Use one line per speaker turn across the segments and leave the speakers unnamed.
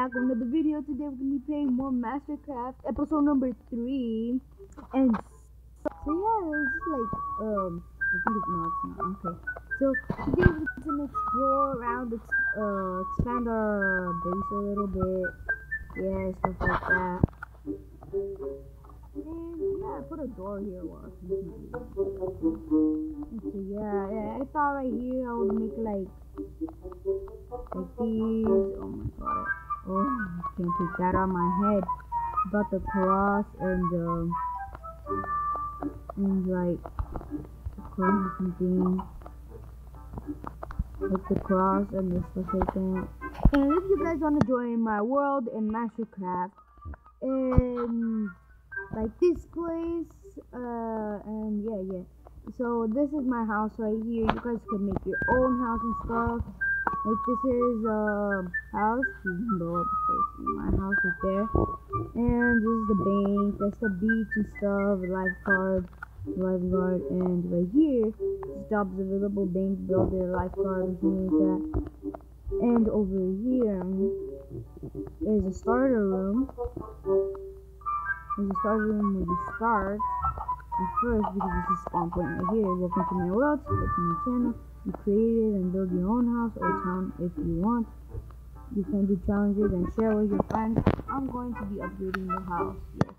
back with another video. Today we're gonna be playing more Mastercraft, episode number three. And so, so yeah, it's just like um, I think it's no, it's not. Okay. So today we're gonna explore around, ex uh, expand our base a little bit. Yeah, stuff like that. And yeah, I put a door here. Well, so yeah, yeah, I thought right here I would make like like these. Oh my god. Can't take that on my head. About the cross and um and like the cross and things. Like the cross and the stuff like that. And if you guys want to join my world in Mastercraft and like this place, uh and yeah yeah. So this is my house right here. You guys can make your own house and stuff. Like this is a uh, house. My house is there. And this is the bank. That's the beach and stuff. Lifeguard, lifeguard, and right here, jobs available. Bank builder, lifeguard, something like that. And over here is a starter room. There's a starter room where you start at first because this is spawn point right here. Welcome to my world. Welcome to my channel. You create it and build your own house or town if you want. You can do challenges and share with your friends. I'm going to be upgrading the house. Yes.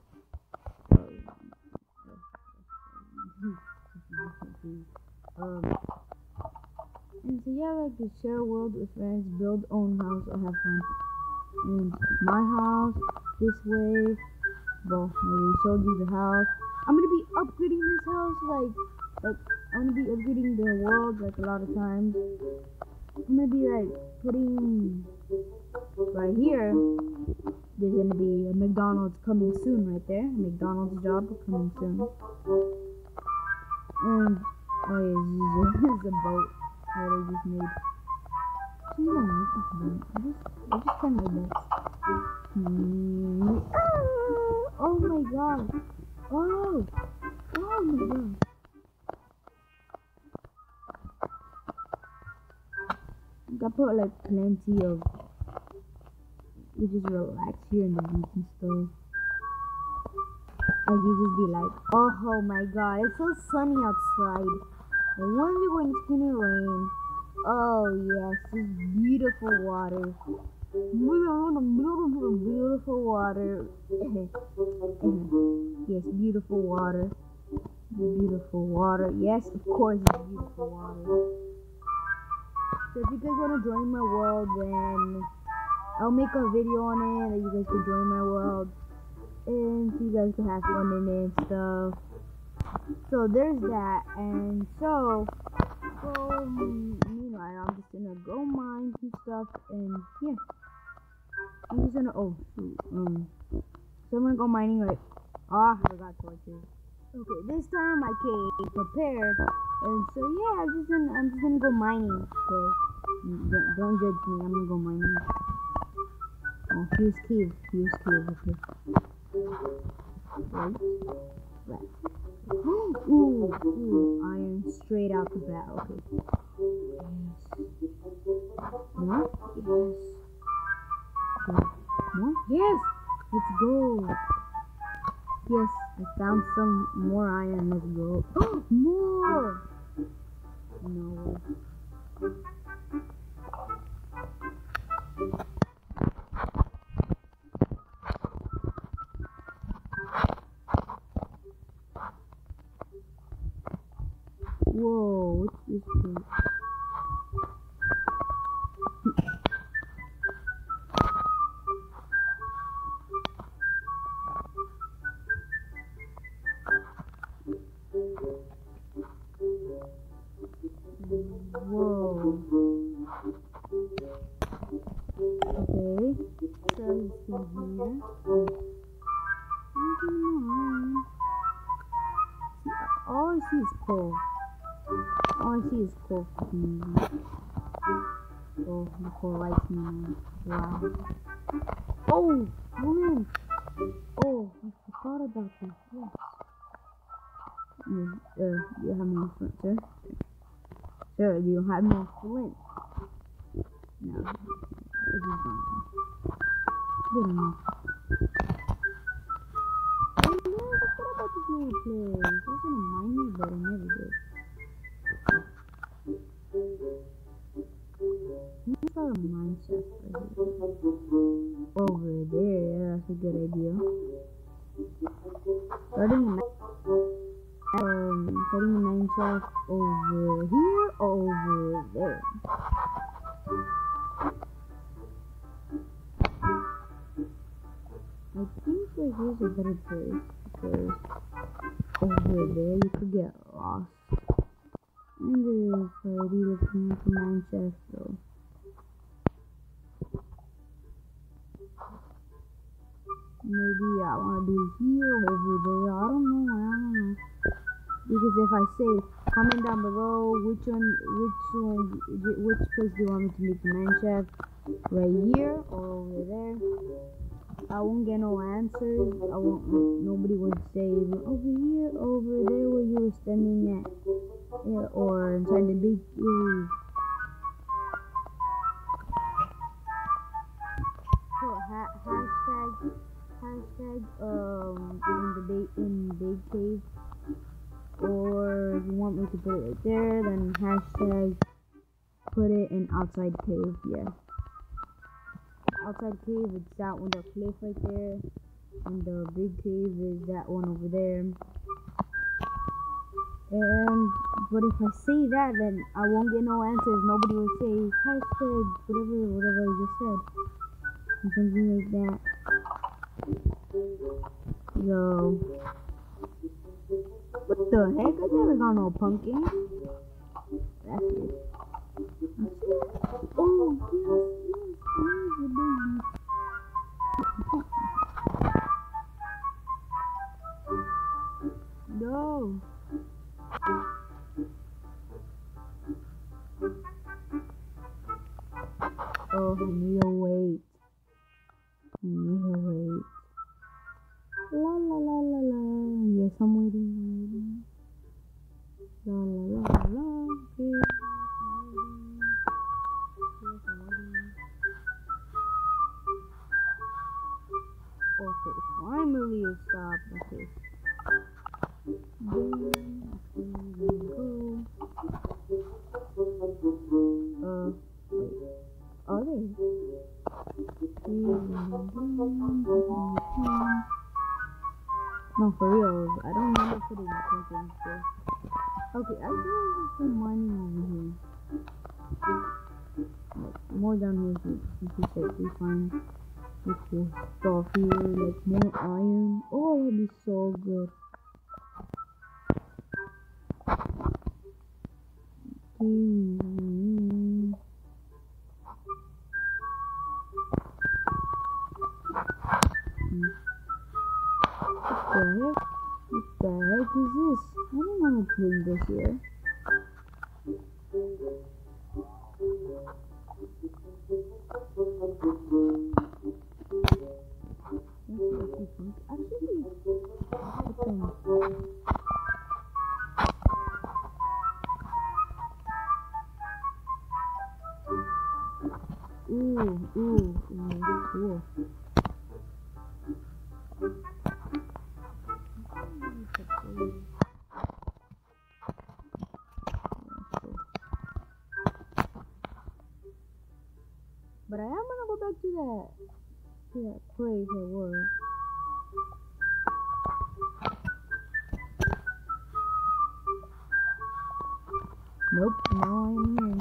um, and so yeah, like to share world with friends, build own house or have fun. And my house, this way, well, maybe showed you the house. I'm gonna be upgrading this house like like I'm gonna be upgrading the world like a lot of times. I'm gonna be like putting right here. There's gonna be a McDonald's coming soon right there. A McDonald's job coming soon. And oh yeah, this is a boat that I just made. I just I just kind of. Ah, oh my god. Oh. Oh my god. I put like plenty of you just relax here in the beach and stuff. Like you just be like, oh, oh my god, it's so sunny outside. I wonder when it's gonna rain. Oh yes, this beautiful water. Beautiful, beautiful water. yes, beautiful water. Beautiful water. Yes, of course, it's beautiful water. So if you guys want to join my world, then I'll make a video on it that you guys can join my world. And so you guys can have fun in it and stuff. So there's that. And so, so meanwhile, I'm just gonna go mine and stuff. And yeah. I'm just gonna, oh shoot. Um, so I'm gonna go mining like, ah, oh, I forgot torches. Okay, this time I came prepared, and so yeah, I'm just gonna I'm just gonna go mining. Okay, don't, don't judge me. I'm gonna go mining. Oh, here's cave. Here's cave. Okay. Right. Left. ooh, ooh, iron straight out the bat. Okay. Yes. More? Yes. More? Yes. Let's go. Yes, I found some more iron. Let's go. Oh, more! No. lightning. Oh! Oh, I forgot about this. Yeah. You, uh, you have more flint, sir? Sir, you have more flint. No. Good enough. Oh, no, I forgot about this little place. But I never did. Let's a mine shaft right here. Over there, that's a good idea. Starting a um, starting a over here, over there. I think like here's a better place because over there you could get lost. Yeah, or inside the big cave. So ha- hashtag hashtag um in the big in big cave, or if you want me to put it right there, then hashtag put it in outside cave. Yeah outside cave it's that one the cliff right there and the big cave is that one over there and but if I say that then I won't get no answers. Nobody will say hashtag whatever whatever I just said. Something like that. So what the heck? I never got no pumpkin. That's it. Oh yes yes Where's the baby? No. To wait. To wait. La la la la la. Yes, I'm waiting. I'm waiting. La la la la. Okay. Okay, finally it stopped. Okay. Then, What the heck is this? I don't want to play this here. But I am gonna go back to that to that place I was. Nope, now I'm here.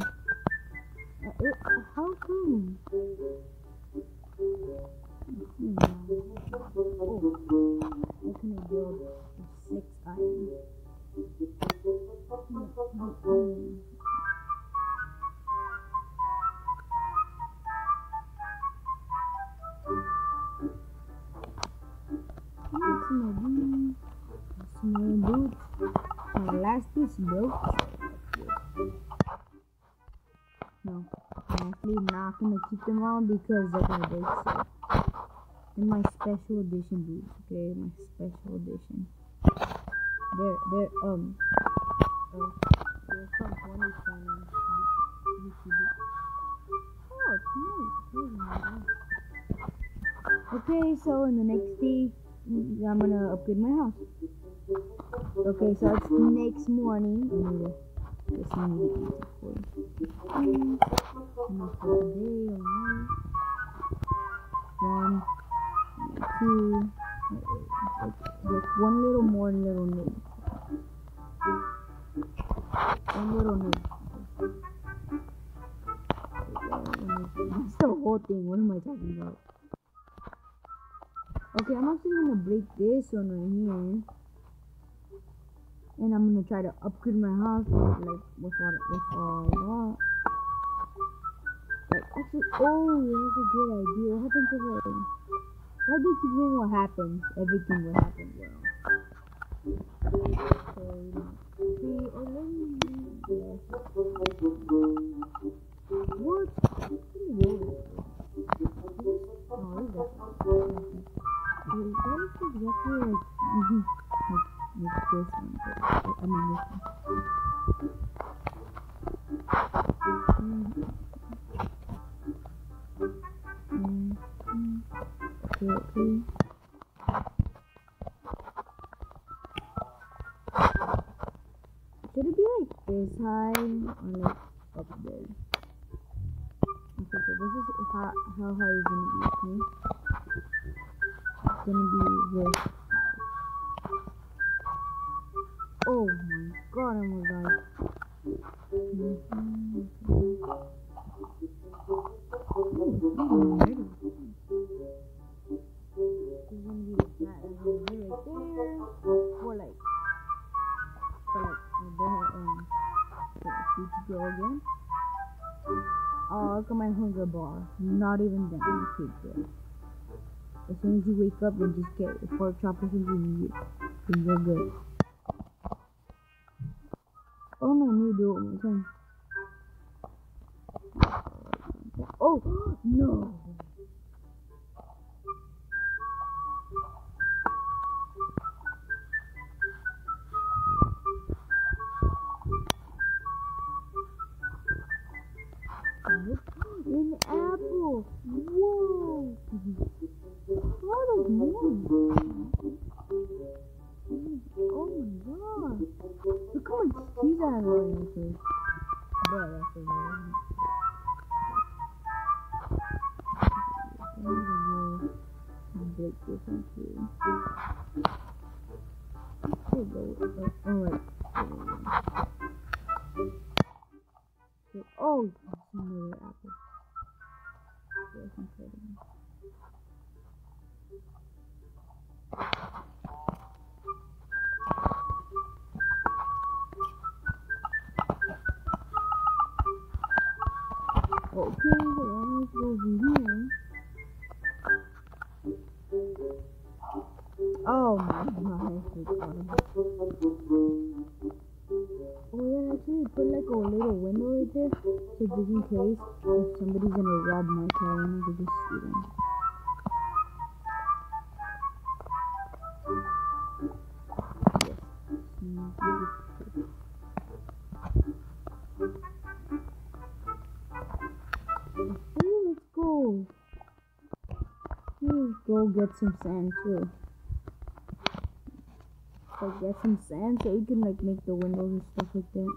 Uh, it, how come? Oh, I can build No, I'm actually not gonna keep them all because they're gonna break. So, in my special edition boots, okay, my special edition. They're they're um they're from 2020 YouTube. Oh, it's nice. Okay, so in the next day, I'm gonna upgrade my house. Okay, so it's next morning. I need to just need to eat for day, alright. One, two, just one little more little nib. One little nib. That's the whole thing. What am I talking about? Okay, I'm actually gonna break this one right here. And I'm gonna try to upgrade my house like with what with all that. Like actually oh that's a good idea. What happens if I why do you keep saying what happens? Everything will happen well. So yes. Oh, what? Oh, is that? That is exactly like, like this one, but I mean this one. Should it be like this high Not even. Food good. As soon as you wake up and just get a pork chop or something, you, you're good. Oh no, to do it one time. Oh, no! An apple! Whoa! Oh, there's more. Oh my god. Much cheese I have on. Bro, that's a break this one if somebody's gonna rob my car, I just see them. go get some sand too. So get some sand so we can like make the windows and stuff like that.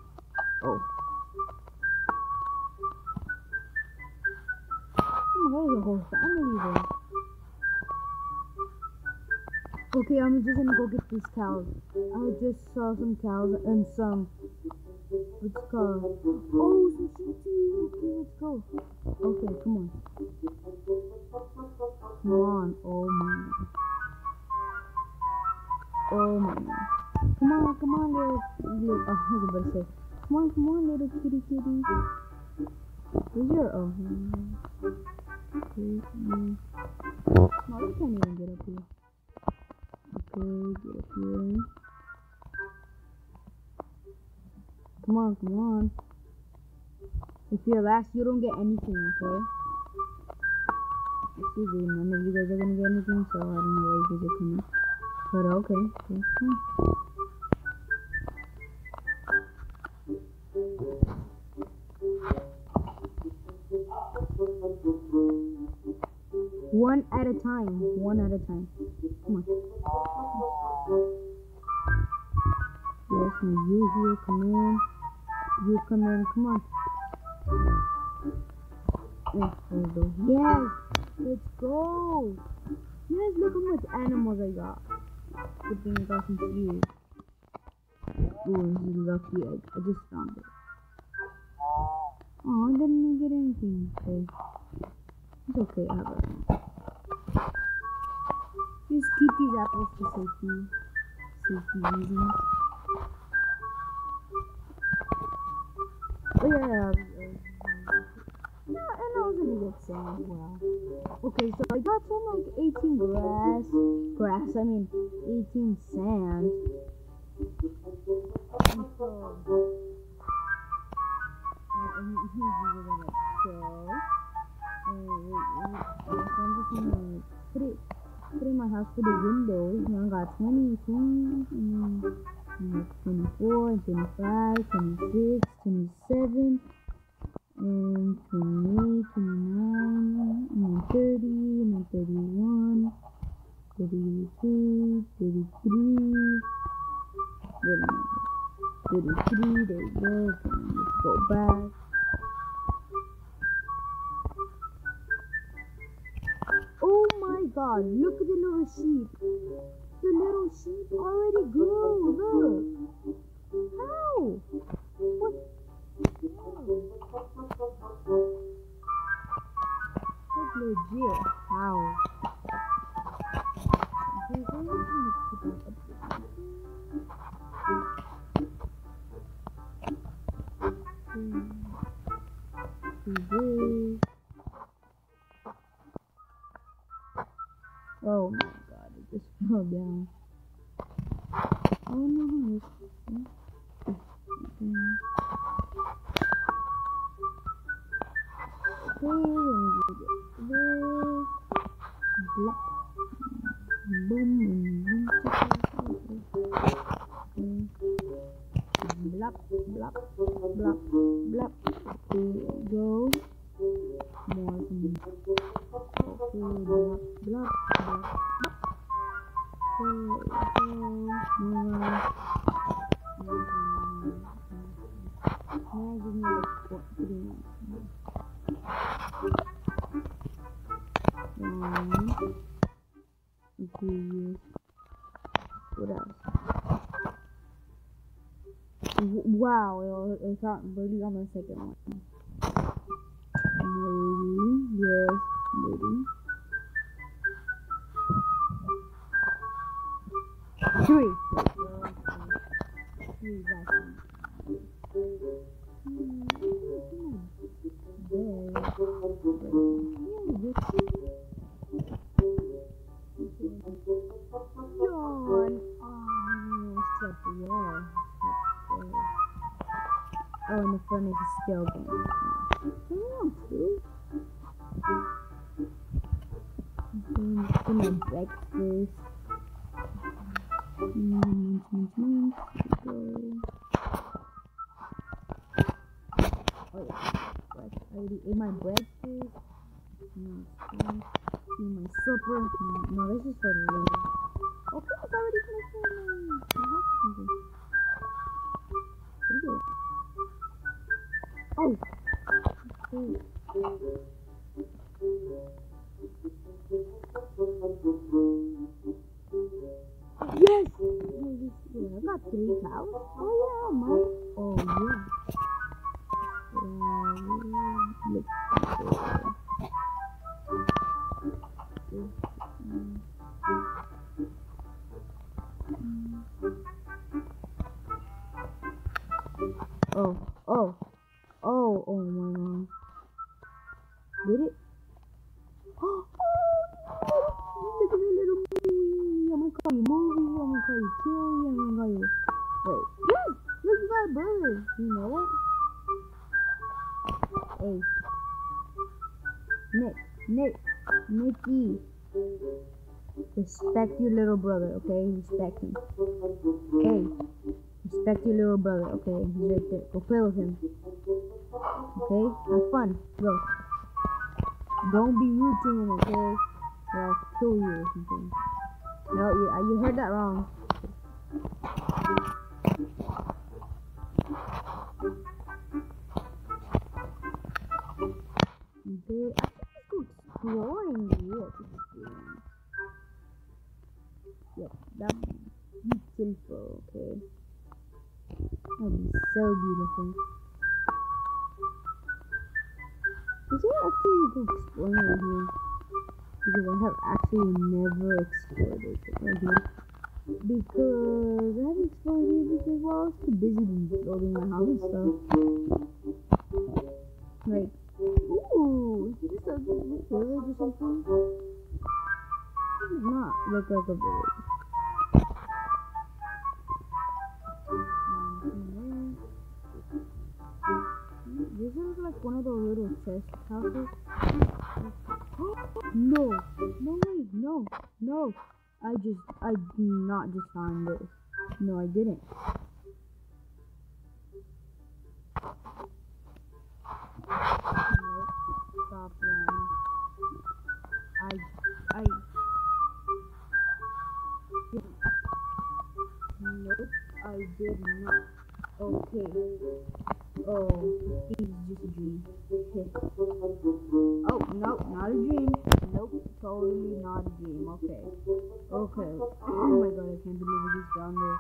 Oh. Oh, there's a whole family there. Okay, I'm just gonna go get these cows. I just saw some cows and some Let's go. Oh, some sheep Okay, let's go. Okay, come on. Come on. Oh my. Oh my. Come on, come on, little. little oh, I was about to say. Come on, come on, little kitty kitty. Where's your. Oh. Hmm. No. Can't even get up here. Okay, get up here. Come on, come on. If you're last, you don't get anything, okay? Excuse me, none of you guys are gonna get anything, so I don't know why you guys are coming. But okay, okay. One at a time. One at a time. Come on. Yes, you here, come in. You come in, come on. Yes, let's go. Yes, let's go. Yes, look how much animals I got. Good thing I got some shoes. Oh, this is lucky. I, I just found it. Oh, I didn't get anything. Okay. It's okay, I have. Just keep these apples for safety. Safety reasons. Oh yeah. Yeah, and I was gonna get sand as well. Okay, so I got some like 18 grass, grass, I mean 18 sand. And so, uh, and here's where we're gonna go. So I'm just gonna put it, put in my house for the windows. Now I got 20, 20, and then you know, 24, and 25, 26, 27 and 28, 29, and then 30, and then 31, 32, 33, wait a minute, 33, there you go, and go back. God, look at the little sheep. The little sheep already grew, look. How? What? That's legit. How? Blop, blop, blop, blop. Go. More some. Okay, blop, blop, blop. There go. More. Second one. I'm yes, waiting. Three. Three, exactly. Hmm, going. Come on. I'm gonna breakfast. Mm. Go. Oh yeah. I already ate my breakfast. It's See my supper. No, no, this is for later. Okay, it's already finished gonna call you you. Wait. Yes! Look at my brother. You know what? Hey. Nick. Nick. Nicky. Respect your little brother, okay? Respect him. Hey. Respect your little brother, okay? He's right there. Go play with him. Okay? Have fun. Go. Don't be rude to him, okay? Or I'll kill you or something. No, you, you heard that wrong. I think let's go exploring. Exploring. Yep, that'd be beautiful, okay. That'd be so beautiful. Is there actually go exploring here? Because I have actually one of those little chest houses. no, no wait, no, no. I just, I did not just find this. No, I didn't. Stop one. I, I, nope, I did not. Okay. Oh, is just a dream. oh, no, not a dream. Nope, totally not a dream. Okay. Okay. Oh my god, I can't believe it is down there.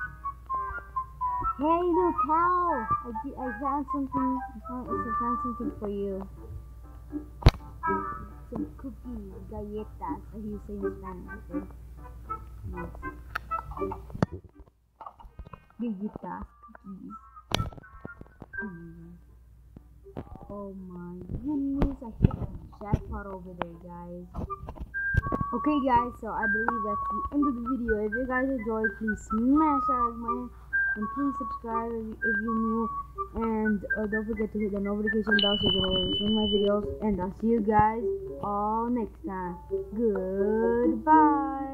Hey, little cow! I, I found something. I found, I found something for you. Some cookies, galletas, as you say Spanish. Nice. Galletas, cookies. Oh my goodness, I hit the jackpot over there, guys. Okay, guys, so I believe that's the end of the video. If you guys enjoyed, please smash that like button and please subscribe if, if you're new. And uh, don't forget to hit the notification bell so you can always see my videos. And I'll see you guys all next time. Goodbye.